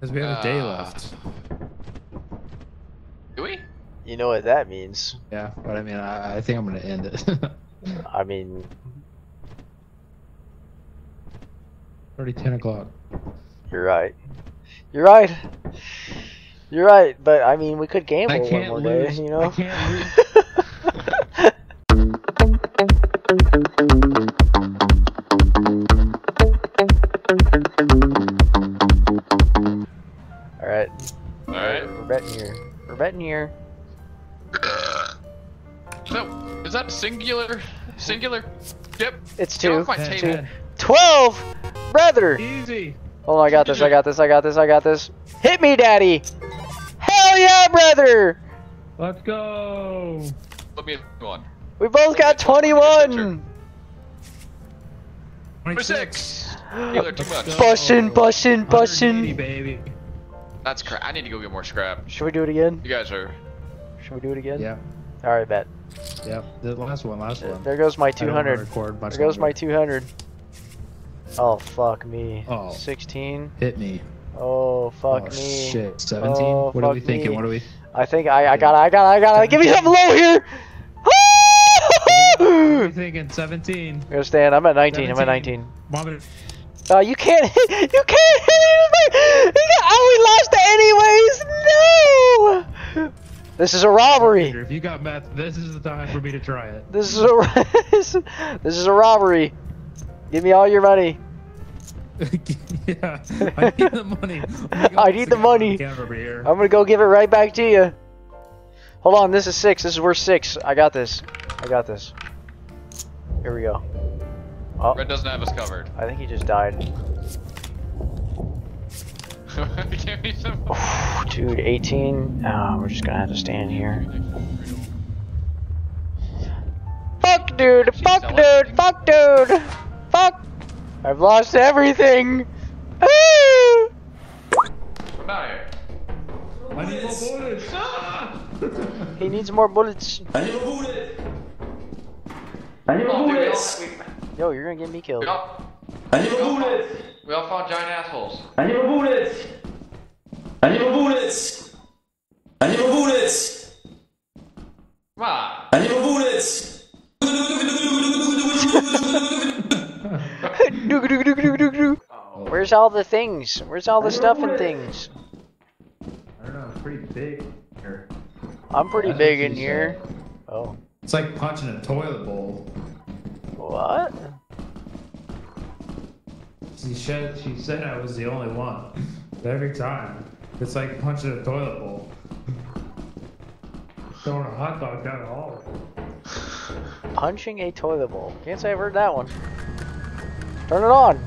Because we have a day Uh, left. Do we? You know what that means. Yeah, but I mean, I, I think I'm gonna end it. I mean, Already 10 o'clock. you're right. You're right. You're right, but I mean, we could gamble one more lose. day, you I know? here. We're betting here. Uh, so, is that singular? Singular? Yep. It's Get two. off my Ten, 12! Brother! Easy. Oh, on, I got this, I got this, I got this, I got this. Hit me, daddy! Hell yeah, brother! Let's go. Let me one. We both got 21! 26. Healer, too much. go. Bussin', bussin', bussin'. baby. That's crap. I need to go get more scrap. Should we do it again? You guys are. Should we do it again? Yeah. Alright, bet. Yep. The last one. Last one. There goes my I don't wanna 200. record much There goes my 200. Oh, fuck me. Oh. 16. Hit me. Oh, fuck oh, me. Shit. 17. Oh, what are we thinking? me. What are we? I think I, I got I got I got Give me something low here! What are we I'm thinking? 17. gonna stand. I'm at 19. I'm at 19. Mother. Uh, you can't hit. You can't hit it. You Oh, we lost it anyways. No. This is a robbery. If you got meth, this is the time for me to try it. This is a this is a robbery. Give me all your money. yeah. I need the money. Oh I need the money. camera over here. I'm gonna go give it right back to you. Hold on, this is six. This is worth six. I got this. I got this. Here we go. Oh, Red doesn't have us covered. I think he just died. Give. Dude, 18. Oh, we're just gonna have to stand here. Fuck, dude. Fuck, dude. everything? Fuck, dude. Fuck. I've lost everything. Ah! Come out here. I need more bullets. He needs more bullets. I need a bullet! I need a Oh, dude, we, all, bullet! we, Yo, you're gonna get me killed. we, all, I need a bullet! we all found giant assholes. I need a bullet! I need a bullet! I need a bullet! Come on. I need a bullet! Doog, doog, doog, doog, doog, doog. Where's all the things? Where's all the stuff and things? I don't know. It's pretty big. Here. I'm pretty That's big in here. said. Oh. It's like punching a toilet bowl. What? She said she said I was the only one. Every time. It's like punching a toilet bowl. Throwing a hot dog down the hallway. Punching a toilet bowl. Can't say I've heard that one. Turn it on.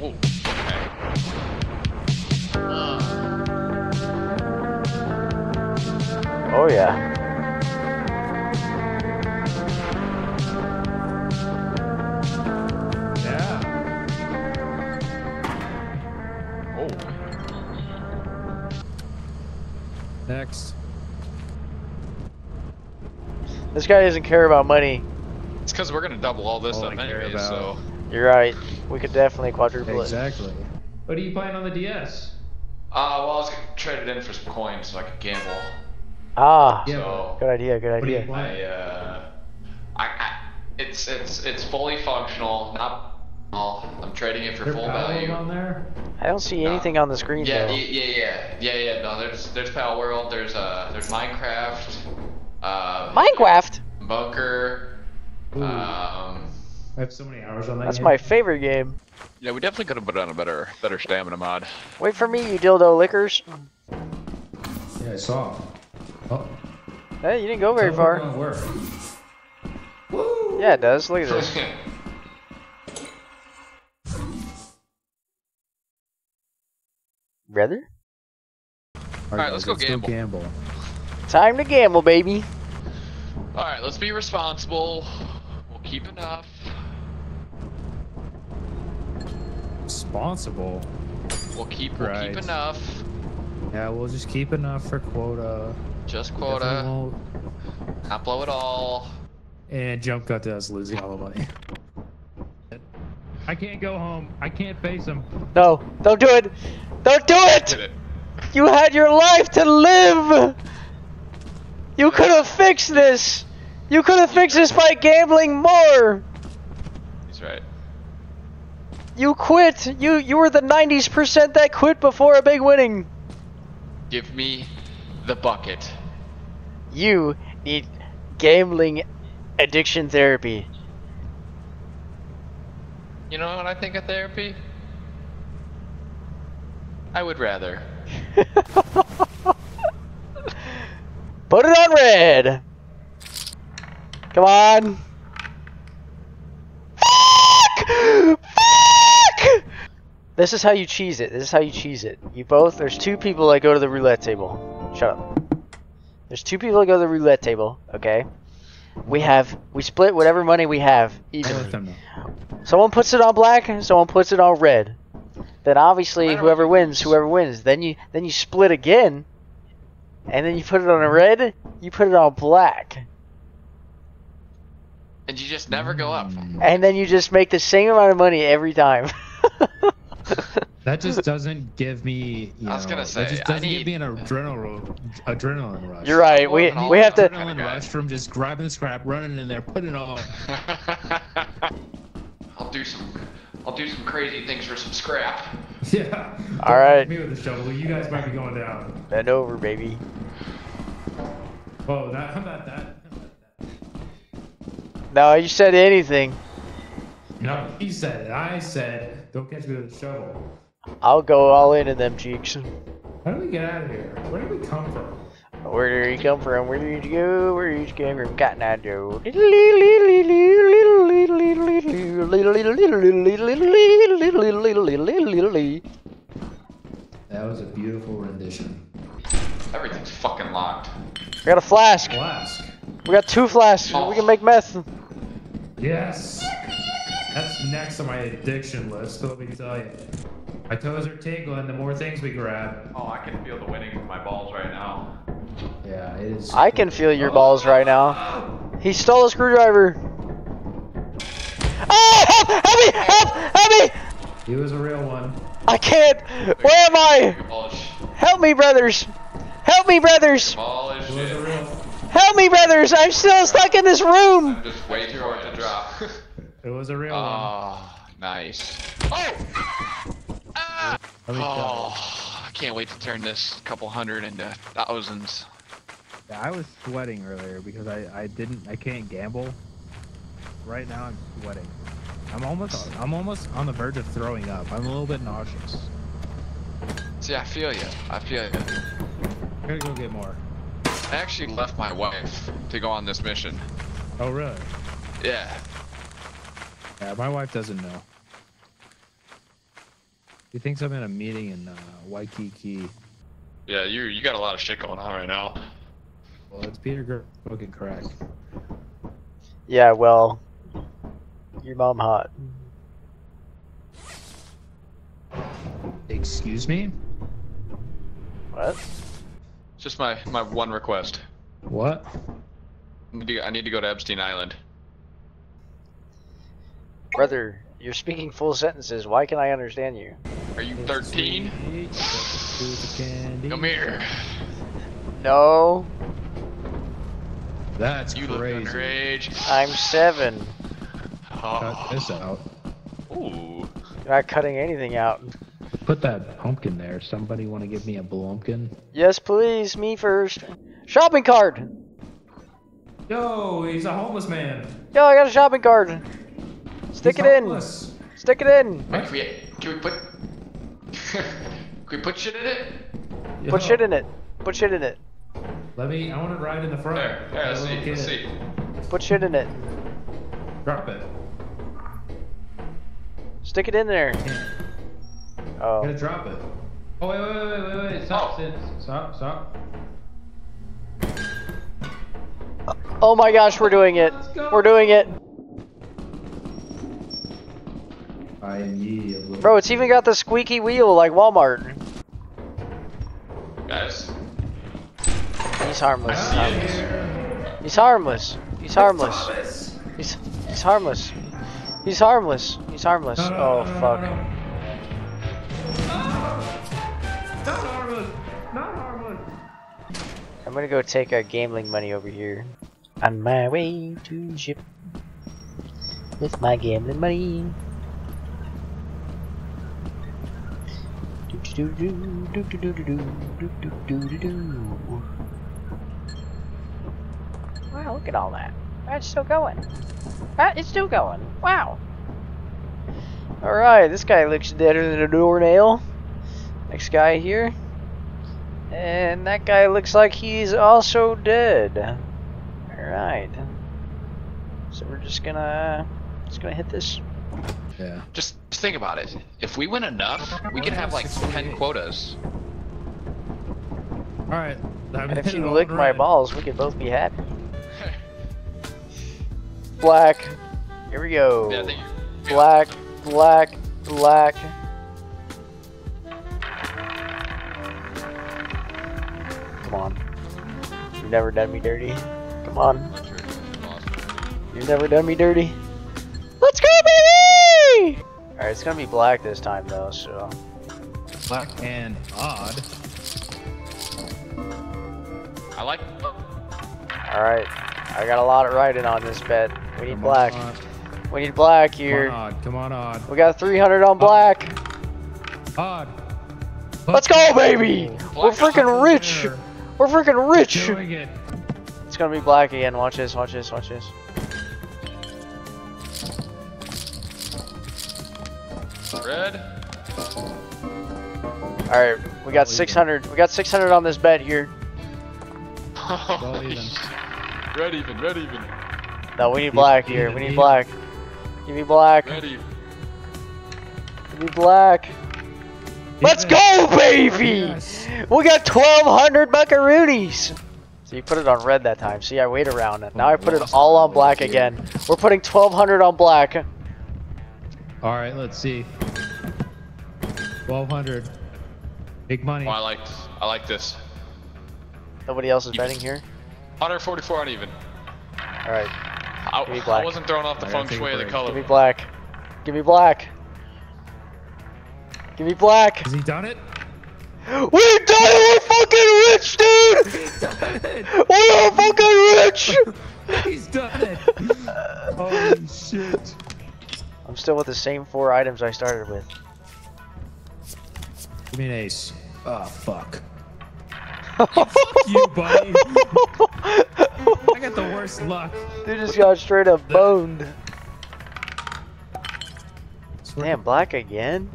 Oh. Oh yeah. Yeah. This guy doesn't care about money. It's because we're gonna double all this All up I anyway, about. so. You're right. We could definitely quadruple it. Exactly. What are you playing on the DS? Uh, well, I was gonna trade it in for some coins so I could gamble. Ah. Yeah. So. Good idea. Good What do you idea. I, uh, I, I, it's it's it's fully functional, not. Well, I'm trading it for There full paddles value. on there? I don't see anything on the screen Yeah, though. y- yeah, yeah, yeah, yeah. No, there's there's Palworld. There's uh there's Minecraft. Um, Minecraft. Bunker. Um. I have so many hours on that That's game. my favorite game. Yeah, we definitely could have put on a better better stamina mod. Wait for me, you dildo lickers. Yeah, I saw. Oh. Hey, you didn't go very Tell far. it won't. Yeah, it does. Look at this. Brother? All right, let's go gamble. gamble. Time to gamble, baby. All right, let's be responsible. We'll keep enough. Responsible. We'll keep we'll Right. keep enough. Yeah, we'll just keep enough for quota. Just quota. won't- blow it all. And jump cut to us losing all the money. I can't go home. I can't face him. No, don't do it. Don't do it. it. You had your life to live. You could have fixed this. You could have fixed this by gambling more. He's right. You quit. You you were the 90s percent that quit before a big winning. Give me the bucket. You need gambling addiction therapy. You know what I think of therapy? I would rather. Put it on red. Come on. Fuck! Fuck! This is how you cheese it. This is how you cheese it. You both. There's two people that go to the roulette table. Shut up. There's two people that go to the roulette table. Okay. We have. We split whatever money we have I'll evenly. them. Someone puts it on black, someone puts it on red. Then obviously whoever wins, whoever wins. Then you then you split again. And then you put it on a red, you put it on black. And you just never go up. And then you just make the same amount of money every time. That just doesn't give me. You I was know, gonna say, that just doesn't need- give me an adrenaline adrenaline rush. You're right. We Well, we have to Adrenaline rush from just grabbing the scrap, running in there, putting it all. I'll do some. I'll do some crazy things for some scrap. Yeah. All right. Me with the shovel. You guys might be going down. bend over, baby. Oh, that, I'm not that. No, you said anything. No, he said it. I said, don't catch me with a shovel. I'll go all in in them cheeks. How do we get out of here? Where did we come from? Where did you come from? Where did you go? Where did you come from? Cotton Eye Joe. That was a beautiful rendition. Everything's fucking locked. We got a flask. Flask. We got two flasks. We can make meth. Yes. That's next on my addiction list, let me tell you. My toes are tingling the more things we grab. Oh, I can feel the winning from my balls right now. Yeah, it is. I can feel your balls right now. He stole a screwdriver. Oh, help! Help me! Help! Help me! He was a real one. I can't. Where am I? Help me, brothers! Help me, brothers! Balls He was a shit. real. Help me, brothers! I'm still stuck in this room. I'm just waiting for it to drop. It was a real one. Oh, nice. Oh! Ah! Let me tell Oh, I can't wait to turn this couple hundred into thousands. Yeah, I was sweating earlier because I, I didn't I can't gamble. Right now I'm sweating. I'm almost I'm almost on the verge of throwing up. I'm a little bit nauseous. See, I feel you. I feel you. I gotta go get more. I actually left my wife to go on this mission. Oh really? Yeah. Yeah, my wife doesn't know. She thinks I'm in a meeting in uh, Waikiki. Yeah, you you got a lot of shit going on right now. Well, it's Peter Gr- smoking crack. Yeah, well, your mom hot. Excuse me? What? It's just my my one request. What? I need to, I need to go to Epstein Island. Brother, you're speaking full sentences. Why can I understand you? Are you 13? Come here. No, That's You look crazy. underage. I'm seven. Oh. Cut this out. Ooh. You're not cutting anything out. Put that pumpkin there. Somebody want to give me a blumpkin? Yes, please. Me first. Shopping cart. Yo, he's a homeless man. Yo, I got a shopping cart. Stick He's it in. Stick it in. Wait, can we, can we put... can we put shit in it? Put shit in it. Put shit in it. Let me. I want to ride in the front. There, there, let's see, me let's see. Put shit in it. Drop it. Stick it in there. I'm Oh. gonna drop it. Oh wait, wait, wait, wait, wait! Stop, Oh. Stop, stop. Oh my gosh, we're doing it. We're doing it. I am ye little. Bro, it's even got the squeaky wheel like Walmart. Guys. He's harmless. He's harmless. He's harmless. He's harmless. He's he's harmless. He's harmless. He's harmless. No, no, oh no, no, fuck. no, no. Not harmless. Not harmless. I'm gonna go take our gambling money over here. On my way to the ship. With my gambling money. Do-do-do-do-do-do-do-do-do-do-do-do. Wow, look at all that. That's still going. That is still going. Wow. Alright, this guy looks deader than a doornail. Next guy here. And that guy looks like he's also dead. Alright. So we're just gonna just gonna hit this. Yeah. Just, just think about it. If we win enough, we could have like 10 quotas. All right. And if you lick my balls, we could both be happy. Black. Here we go. Yeah, I think Black, black, black. Come on. You've never done me dirty. Come on. You've never done me dirty. Let's go, baby! Alright, it's gonna be black this time, though, so. black and odd. I like. Alright. I got a lot of writing on this bet. We need Come black. On, We need black here. come on, odd. Come on, odd. We got 300 on black. Odd. Let's go, baby! We're freaking rich! We're freaking rich! It. It's gonna be black again. Watch this, watch this, watch this. Red. Alright, we got 600. We got 600 on this bet here. Holy even. sh- Red even, red even, No, we need black here. We need black. Give me black. red even. Give me black. Let's go, baby! Yes. We got 1,200 buckaroonies! So you put it on red that time. See, I wait around. Now I put it all on black again. We're putting 1,200 on black. All right. Let's see. Twelve hundred. Big money. Oh, I like, I like this. Nobody else is betting here. 144 uneven. Alright, I, Give me I black. wasn't throwing off the I feng shui of the color. give me black. Give me black. Give me black. Has he done it? We done it! We're fucking rich, dude! We are fucking rich! He's done it. Holy shit. I'm still with the same four items I started with. Give me an ace. Oh fuck. you, buddy. I got the worst luck. Dude just got straight up boned. Swear- Damn, black again?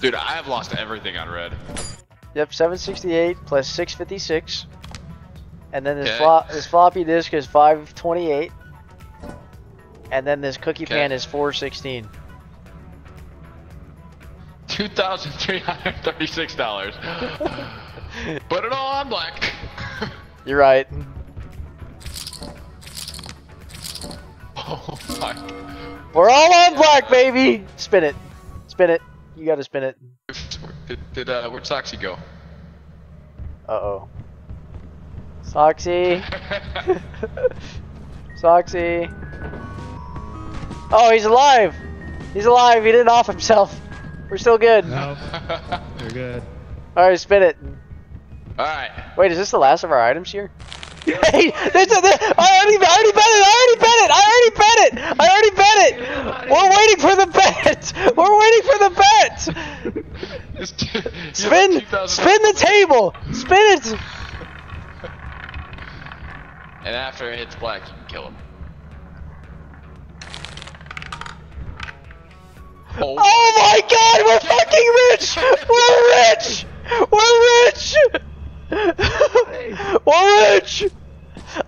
Dude, I have lost everything on red. Yep, 768 plus 656. And then this Okay. flop this floppy disk is 528. And then this cookie Okay. pan is 416. $2,336. Put it all on black. You're right. oh my. We're all on black, baby! Spin it. Spin it. You gotta spin it. Did, did uh, where'd Soxy go? Uh oh. Soxy. Soxy. Oh, he's alive! He's alive, he didn't off himself. We're still good. Nope. We're good. Alright, spin it. Alright. Wait, is this the last of our items here? Hey, this is the, I already, I already bet it. I already bet it. I already bet it. I already bet it. We're waiting for the bet. We're waiting for the bet. Just- you have Spin, spin the table. Spin it. And after it hits black, you can kill him. Oh, Oh my God, we're fucking rich. We're rich. We're rich. We're rich.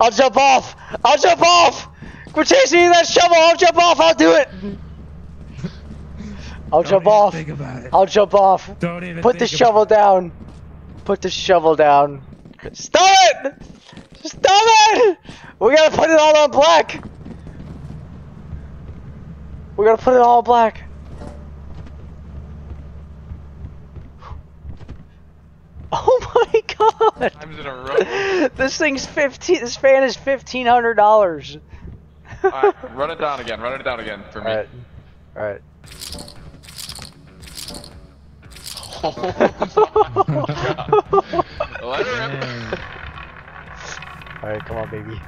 I'll jump off. I'll jump off. We're chasing that shovel. I'll jump off. I'll do it. I'll Don't jump even off. Think about it. I'll jump off. Don't even. Put the shovel about down. Put the shovel down. Stop it! Stop it! We gotta put it all on black. We gotta put it all on black. Oh my god! times in a row. This thing's fifteen. This fan is fifteen hundred dollars. Alright, run it down again. Run it down again for me. Alright. All right. Oh my god. Let her All right, come on, baby.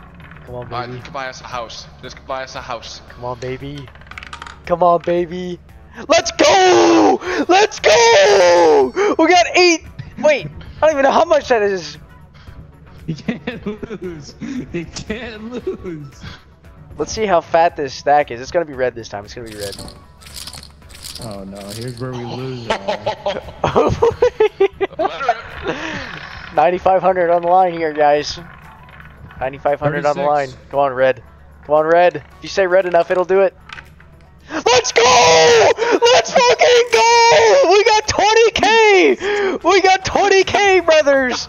Come on, Alright, baby. you can buy us a house. Just buy us a house. Come on, baby. Come on, baby. Let's go! Let's go! We got eight. Wait, I don't even know how much that is. You can't lose. You can't lose. Let's see how fat this stack is. It's gonna be red this time. It's gonna be red. Oh no, here's where we lose it all. Let her rip. 9,500 on the line here, guys. 9,500 on the line. Come on, red. Come on, red. If you say red enough, it'll do it. Let's go! Let's fucking go! We got 20k! We got 20k, brothers!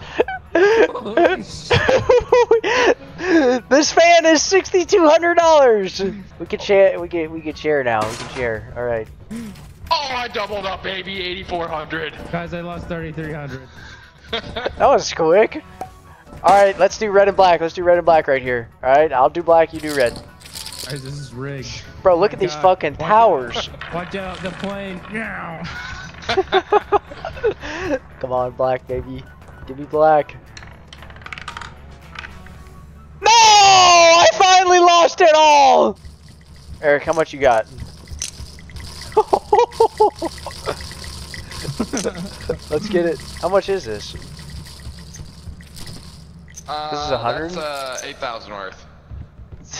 this fan is $6,200. We can share. We can. We can share now. We can share. All right. Oh, I doubled up, baby. 8400. Guys, I lost 3,300. That was quick. All right, let's do red and black. Let's do red and black right here. All right, I'll do black. You do red. Guys, this is rigged. Bro, look at oh these God. fucking Watch towers. out. Watch out, the plane. Meow. Come on, black baby. Give me black. Eric, how much you got? Let's get it. How much is this? Uh, This is a hundred? That's uh, 8,000 worth.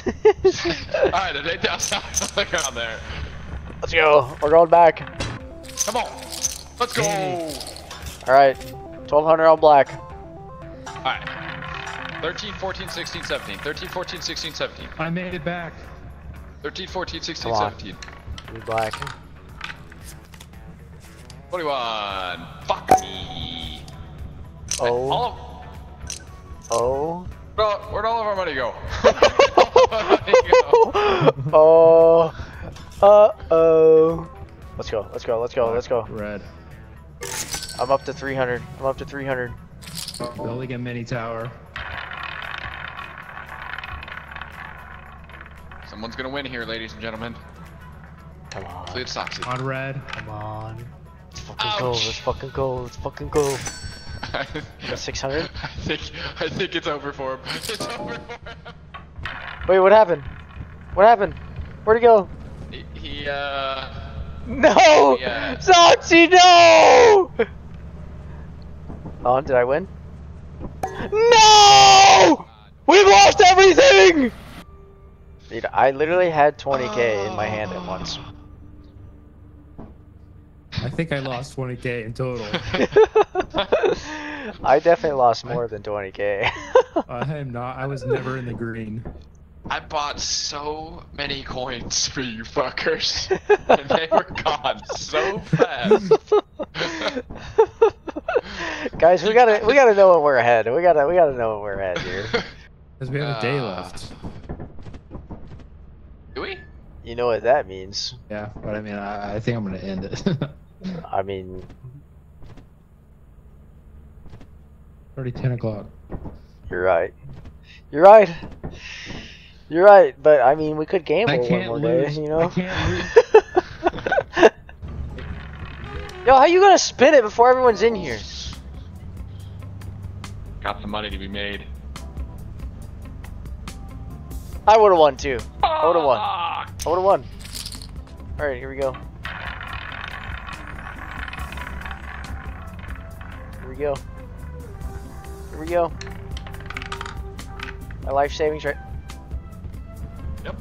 Alright, there's 8,000 Look on there. Let's go. We're going back. Come on. Let's go. Alright. 1200 on black. Alright. 13, 14, 16, 17. 13, 14, 16, 17. I made it back. 13, 14, 16, Come on. 17. Give me black. 21. Fuck me. Oh. All of, Oh. where'd all- where'd all of our money go? Where'd all of our money go? oh. Uh oh. Let's go. Let's go. Let's go. Let's go. Red. I'm up to 300. I'm up to 300. Building a mini tower. Someone's gonna win here, ladies and gentlemen. Come on. Hopefully it's Soxy. On red. Come on. Let's fucking go. Ouch. Let's fucking go. Let's fucking go. We got 600. I think I think it's over for him. It's over for him. Wait, what happened? What happened? Where'd he go? He, he uh No! Yeah. Soxy, no! Oh, did I win? No! We've lost everything! Dude, I literally had 20k in my hand at once. I think I lost 20k in total. I definitely lost more than 20k. I am not. I was never in the green. I bought so many coins for you fuckers. and they were gone so fast. Guys, we gotta we gotta know when we're ahead. We gotta we gotta know when we're ahead here. Because we have a day Uh, left. Do we? You know what that means. Yeah, but I mean, I, I think I'm gonna end it. I mean, Already 10 o'clock. you're right. You're right. You're right, but I mean, we could gamble one more lose. day, you know? I can't. Yo, how you gonna spin it before everyone's in here? Got some money to be made. I would've won too. I would've won. Ah! I would've won. Alright, here we go. Here we go. Here we go. My life savings right. Yep.